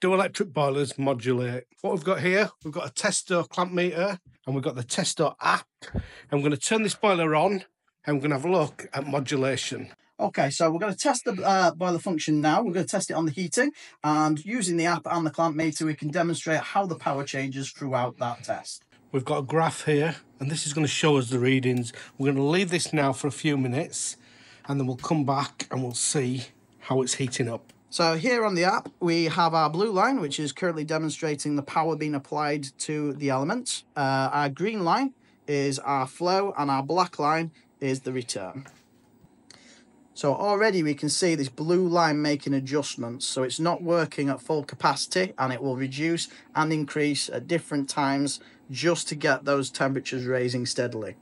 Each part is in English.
Do electric boilers modulate? What we've got here, we've got a Testo clamp meter and we've got the Testo app. I'm going to turn this boiler on and we're going to have a look at modulation. Okay, so we're going to test the uh, boiler function now. We're going to test it on the heating and using the app and the clamp meter, we can demonstrate how the power changes throughout that test. We've got a graph here and this is going to show us the readings. We're going to leave this now for a few minutes and then we'll come back and we'll see how it's heating up. So here on the app, we have our blue line, which is currently demonstrating the power being applied to the element. Uh, our green line is our flow and our black line is the return. So already we can see this blue line making adjustments. So it's not working at full capacity and it will reduce and increase at different times just to get those temperatures raising steadily.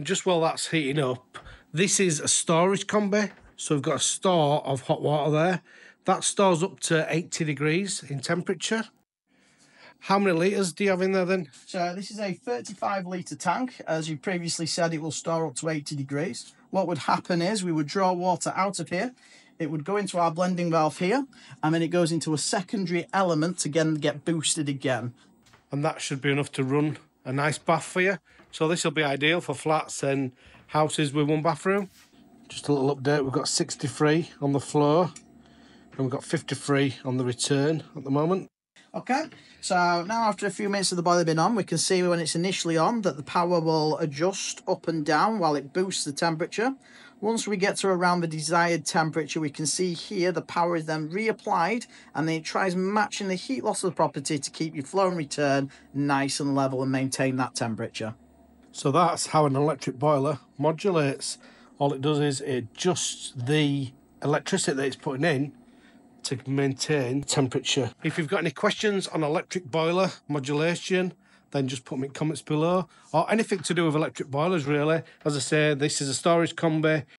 just while that's heating up, this is a storage combi. So we've got a store of hot water there. That stores up to 80 degrees in temperature. How many litres do you have in there then? So this is a 35 litre tank. As you previously said, it will store up to 80 degrees. What would happen is we would draw water out of here. It would go into our blending valve here, and then it goes into a secondary element to again get boosted again. And that should be enough to run a nice bath for you. So this will be ideal for flats and houses with one bathroom. Just a little update, we've got 63 on the flow and we've got 53 on the return at the moment. Okay, so now after a few minutes of the boiler being on, we can see when it's initially on that the power will adjust up and down while it boosts the temperature. Once we get to around the desired temperature, we can see here the power is then reapplied and then it tries matching the heat loss of the property to keep your flow and return nice and level and maintain that temperature. So that's how an electric boiler modulates. All it does is it adjusts the electricity that it's putting in to maintain temperature. If you've got any questions on electric boiler modulation, then just put them in comments below or anything to do with electric boilers really. As I say, this is a storage combi.